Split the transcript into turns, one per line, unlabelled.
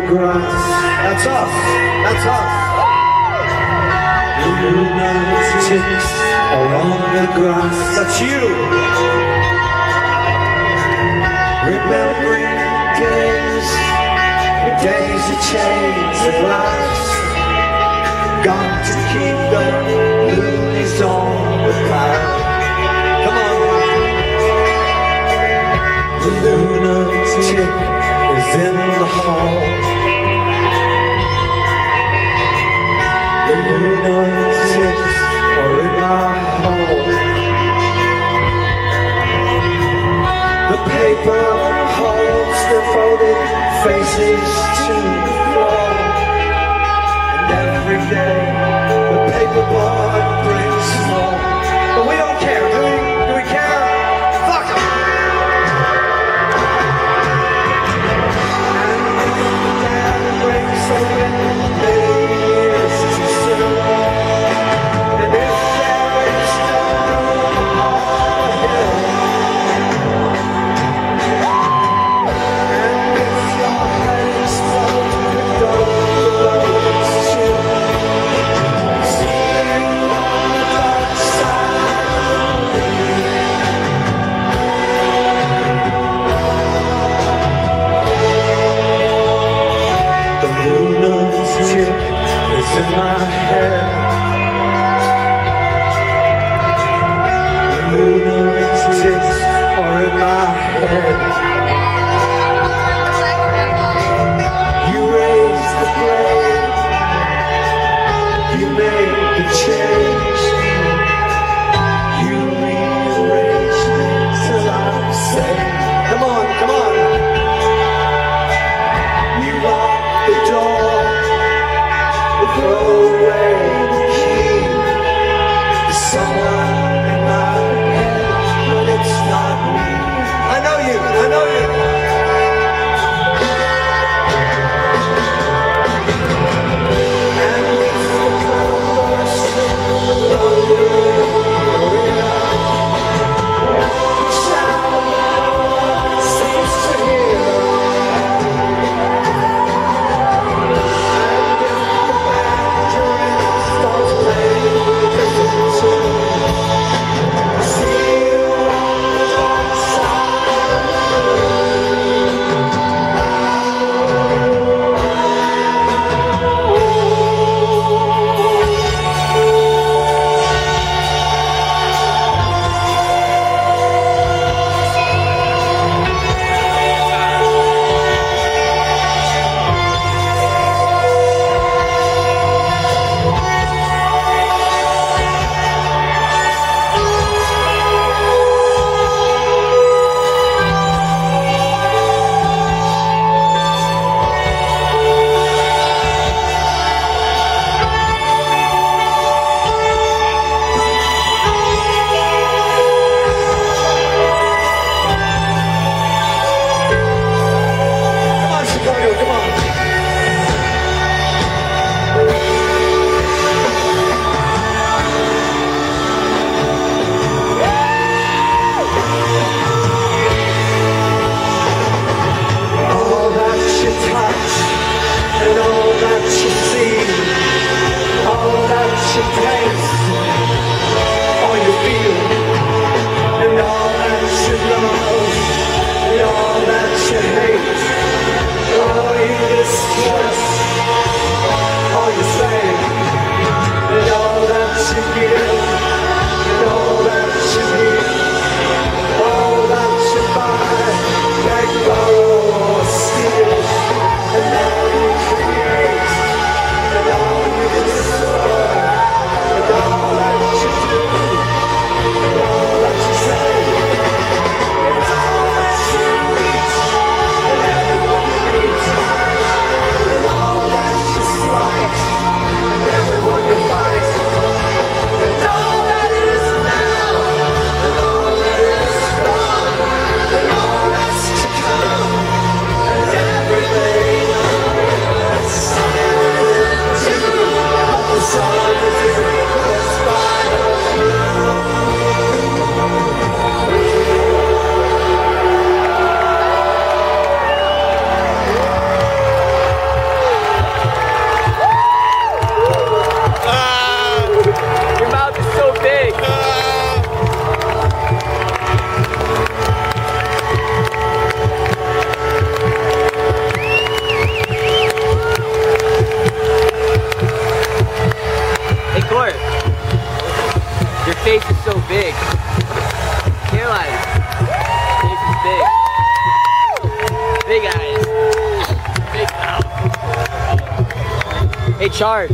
the grass. That's us. That's us. Lunatics are on the grass. That's you. Remembering days, the days of change at last. Got to keep the loonies on the path. Come on. The lunatic is in the hall. The lunatics are in my hall. The paper holds their folded faces to in my head. Oh. Your face is so big. Caroline, face is big. Big eyes. Big mouth. Hey,
Chard.